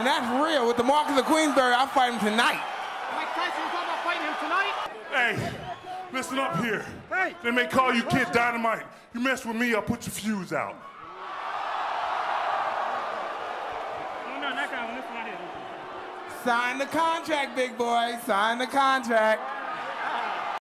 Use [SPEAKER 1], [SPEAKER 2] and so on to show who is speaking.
[SPEAKER 1] And that's real. With the mark of the Queensberry, I'll fight him tonight.
[SPEAKER 2] Mike Tyson, you talking about fighting him tonight?
[SPEAKER 3] Hey, listen up here.
[SPEAKER 2] Hey.
[SPEAKER 3] They may call you Kid Dynamite. You mess with me, I'll put your fuse out.
[SPEAKER 1] Sign the contract, big boy. Sign the contract.